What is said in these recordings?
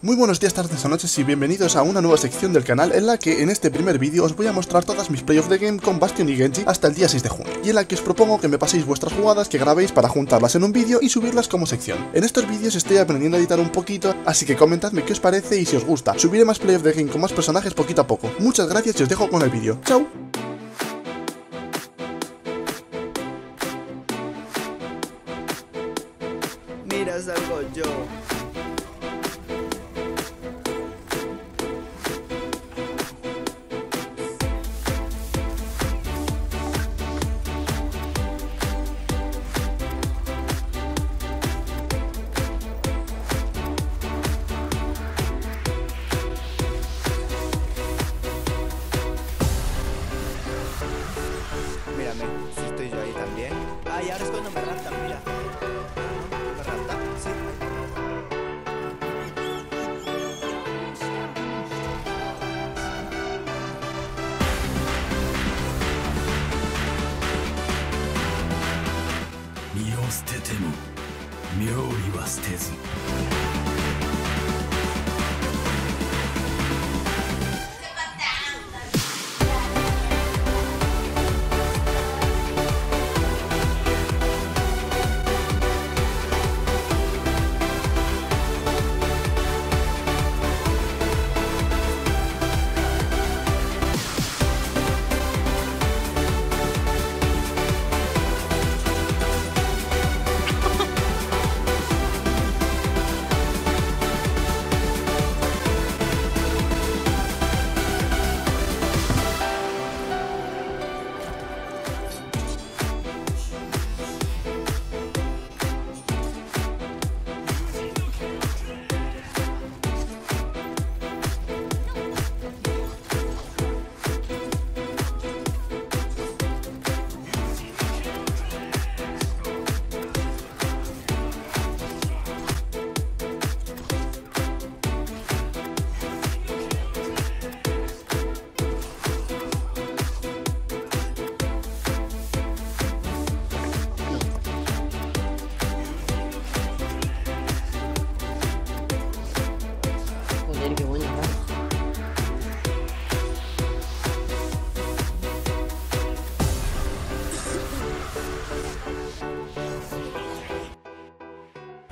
Muy buenos días, tardes o noches y bienvenidos a una nueva sección del canal en la que en este primer vídeo os voy a mostrar todas mis playoffs de game con Bastion y Genji hasta el día 6 de junio, y en la que os propongo que me paséis vuestras jugadas que grabéis para juntarlas en un vídeo y subirlas como sección. En estos vídeos estoy aprendiendo a editar un poquito, así que comentadme qué os parece y si os gusta. Subiré más playoffs de game con más personajes poquito a poco. Muchas gracias y os dejo con el vídeo. ¡Chao! Mira, salgo yo. certeza.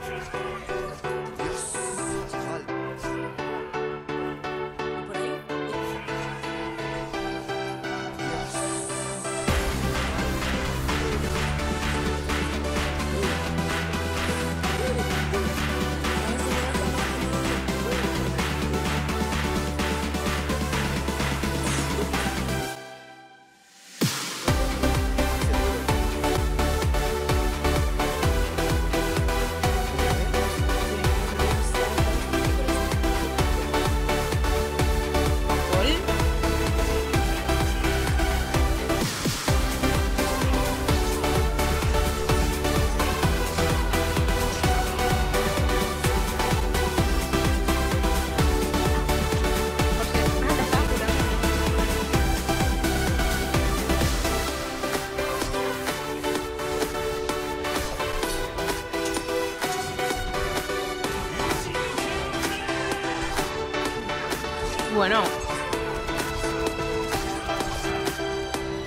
Jesus. Bueno.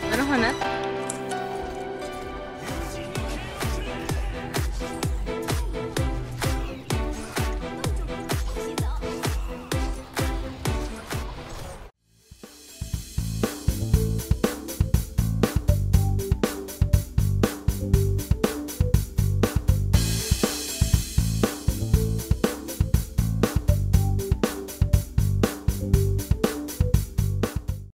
Menos ganar.